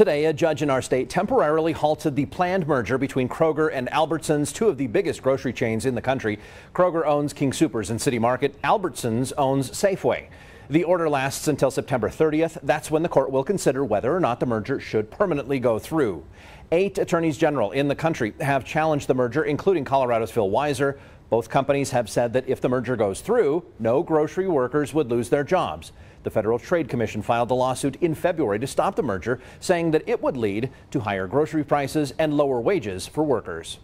Today, a judge in our state temporarily halted the planned merger between Kroger and Albertsons, two of the biggest grocery chains in the country. Kroger owns King Soopers and City Market. Albertsons owns Safeway. The order lasts until September 30th. That's when the court will consider whether or not the merger should permanently go through. Eight attorneys general in the country have challenged the merger, including Colorado's Phil Weiser. Both companies have said that if the merger goes through, no grocery workers would lose their jobs. The Federal Trade Commission filed a lawsuit in February to stop the merger, saying that it would lead to higher grocery prices and lower wages for workers.